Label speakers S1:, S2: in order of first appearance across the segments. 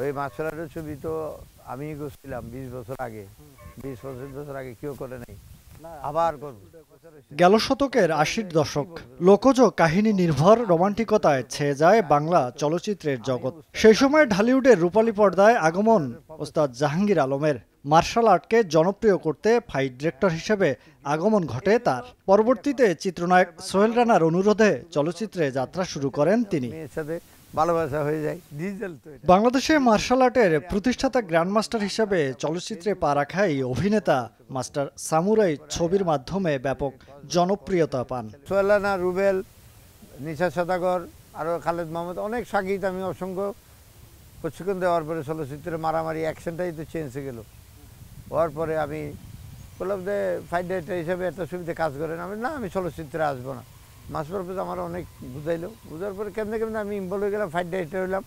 S1: ওই মার্শাল আর্টের ছবি তো আমি করছিলাম বিশ বছর আগে। বিশ পঁচিশ বছর আগে কেউ করে নাই। আবার করব।
S2: গেল শতকের আশির দশক। লোকজ কাহিনী নির্ভর রোমান্টিকতায় ছেয়ে যায় বাংলা চলচ্চিত্রের জগৎ। সেই সময় ঢালিউডের রূপালী পর্দায় আগমন ওস্তাদ জাহাঙ্গীর আলমের। মার্শাল আর্টকে জনপ্রিয় করতে ফাইট ডিরেক্টর হিসেবে আগমন ঘটে তার। পরবর্তীতে চিত্রনায়ক সোহেল রানার অনুরোধে চলচ্চিত্রে যাত্রা শুরু করেন তিনি।
S1: ভালোবাসা হয়ে যায়। ডিজিটাল তো
S2: বাংলাদেশে মার্শাল আর্টের প্রতিষ্ঠাতা গ্র্যান্ডমাস্টার হিসেবে চলচ্চিত্রে পা রাখা এই অভিনেতা মাস্টার সামুরাই ছবির মাধ্যমে ব্যাপক জনপ্রিয়তা পান।
S1: সোহেলানা রুবেল নিশা সদাগর আরও খালেদ মাহমুদ অনেক সাকিত আমি অসংখ্য প্রশিক্ষণ দেওয়ার পরে চলচ্চিত্রে মারামারি অ্যাকশনটাই তো চেঞ্জ হয়ে গেল। হওয়ার পরে আমি বললাম যে ফাইট ডাইরেক্টর হিসেবে একটা সুবিধা কাজ করেন আমি না আমি চলচ্চিত্রে আসব না। মাস পরপর আমার অনেক বুঝাইলো। বুঝার পরে কেমনে কেমনে আমি ইনভলভ হয়ে গেলাম ফাইট ডাইরেক্টর হলাম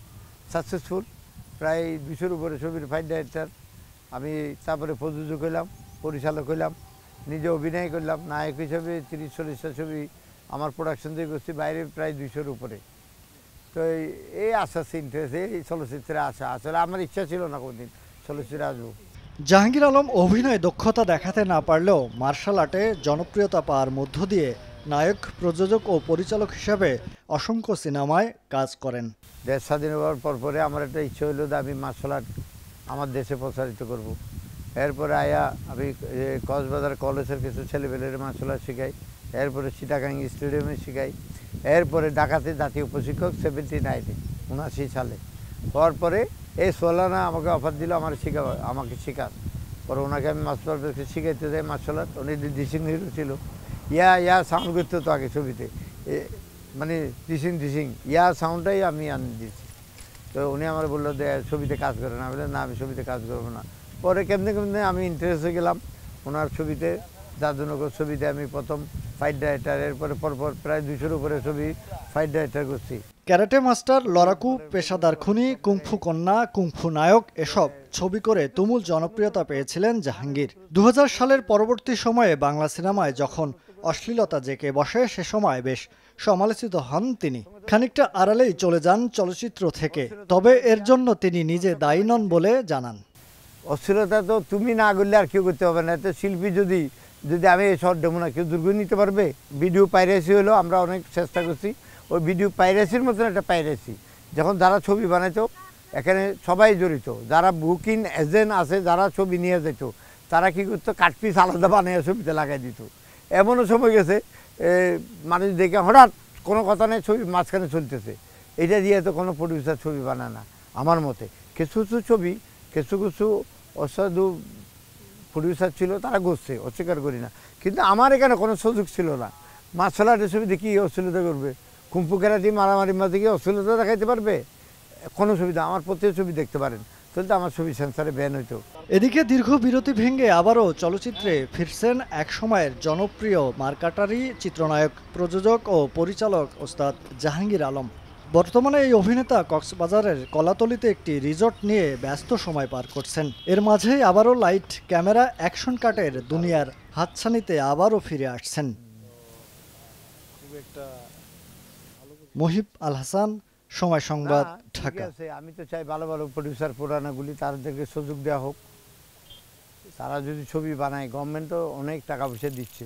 S1: সাকসেসফুল প্রায় দুশোর উপরে ছবির ফাইট ডাইরেক্টর আমি তারপরে প্রযোজক হইলাম, পরিচালক হইলাম, নিজে অভিনয় করলাম। নায়ক হিসেবে তিরিশ, চল্লিশটা ছবি আমার প্রোডাকশন দিয়ে করছি, বাইরে প্রায় দুইশোর উপরে। তো এই- এই আশা ইন্টারেস্ট এই চলচ্চিত্রে আসা আসলে আমার ইচ্ছা ছিল না কোনদিন চলচ্চিত্রে আসব।
S2: জাহাঙ্গীর আলম অভিনয় দক্ষতা দেখাতে না পারলেও মার্শাল আর্টে জনপ্রিয়তা পাওয়ার মধ্য দিয়ে নায়ক, প্রযোজক ও পরিচালক হিসাবে অসংখ্য সিনেমায় কাজ করেন।
S1: দেশ স্বাধীন হওয়ার পর পরে আমার একটা ইচ্ছে হইল যে আমি মার্শাল আর্ট আমার দেশে প্রসারিত করব। এরপরে আয়া আমি কক্সবাজার কলেজের কিছু ছেলেপেলের মার্শাল আর্ট শেখাই, এরপরে চিটাগাং স্টেডিয়ামে শেখাই, এরপরে ঢাকাতে জাতীয় প্রশিক্ষক সেভেন্টি নাইনে উনআশি সালে। হওয়ার পরে এই সোলানা আমাকে অফার দিল, আমার শিখা, আমাকে শেখার পরে ওনাকে আমি মার্শাল আর্টকে শিখাইতে যাই মার্শাল আর্ট। উনি ডিসিং হিরো ছিল। ইয়া ইয়া সাউন্ড করতে তো আগে ছবিতে। মানে ডিসিং ডিসিং ইয়া সাউন্ডটাই আমি আনি দিচ্ছি তো উনি আমার বলল যে, ছবিতে কাজ করে না। বলে না, আমি ছবিতে কাজ করব না। পরে কেমনি, কেমনে আমি ইন্টারেস্ট হয়ে গেলাম। ওনার ছবিতে, দাদুনগর ছবিতে আমি প্রথম ফাইট ডাইরেক্টর এরপরে পরপর প্রায় দুশোর উপরে ছবি ফাইট ডাইরেক্টর করছি।
S2: ক্যারাটে মাস্টার লড়াকু পেশাদার খুনি কুংফু কন্যা কুংফু নায়ক এসব ছবি করে তুমুল জনপ্রিয়তা পেয়েছিলেন জাহাঙ্গীর। দু হাজার সালের পরবর্তী সময়ে বাংলা সিনেমায় যখন অশ্লীলতা জেকে বসে সে সময় বেশ সমালোচিত হন তিনি। খানিকটা আড়ালেই চলে যান চলচ্চিত্র থেকে তবে এর জন্য তিনি নিজে দায়ী নন বলে জানান।
S1: অশ্লীলতা তো তুমি না করলে আর কেউ করতে হবে না। এতে শিল্পী যদি যদি আমি এই শর্ট দেবো না কেউ দুর্গ নিতে পারবে ভিডিও পাইরেসি হলো, আমরা অনেক চেষ্টা করছি। ওই ভিডিও পাইরেসির মতন একটা পাইরেসি যখন যারা ছবি বানাইতো, এখানে সবাই জড়িত। যারা বুকিং এজেন্ট আছে, যারা ছবি নিয়ে যেত, তারা কি করতো? কাটপিস আলাদা বানিয়ে ছবিতে লাগাই দিত। এমনও সময় গেছে মানুষ দেখে হঠাৎ কোনো কথা নেই, ছবি মাঝখানে চলতেছে। এটা দিয়ে তো কোনো প্রডিউসার ছবি বানায় না, আমার মতে। কিছু কিছু ছবি, কিছু কিছু অসাধু প্রডিউসার ছিল, তারা ঘুরছে, অস্বীকার করি না। কিন্তু আমার এখানে কোনো সুযোগ ছিল না। মার্শাল আর্টের ছবি দেখি অশ্লীলতা করবে। কুম্পু কেরাটি মারামারি মাঝে কি অশ্লীলতা দেখাইতে পারবে? কোনো সুবিধা, আমার প্রত্যেক ছবি দেখতে পারেন। তাহলে আমার ছবি সেন্সারে ব্যান হইতো।
S2: এদিকে দীর্ঘ বিরতি ভেঙে আবারও চলচ্চিত্রে ফিরছেন এক সময়ের জনপ্রিয় মার্কাটারি, চিত্রনায়ক, প্রযোজক ও পরিচালক ওস্তাদ জাহাঙ্গীর আলম। বর্তমানে এই অভিনেতা কক্সবাজারের কলাতলিতে একটি রিসর্ট নিয়ে ব্যস্ত সময় পার করছেন। এর মাঝেই আবারও লাইট ক্যামেরা অ্যাকশন কাটের দুনিয়ার হাতছানিতে আবারও ফিরে আসছেন। মহিব আল হাসান সময় সংবাদ ঢাকা।
S1: আমি তো চাই ভালো ভালো প্রডিউসার পুরানাগুলি তাদেরকে সুযোগ দেওয়া হোক। তারা যদি ছবি বানায় গভর্নমেন্ট তো অনেক টাকা পয়সা দিচ্ছে।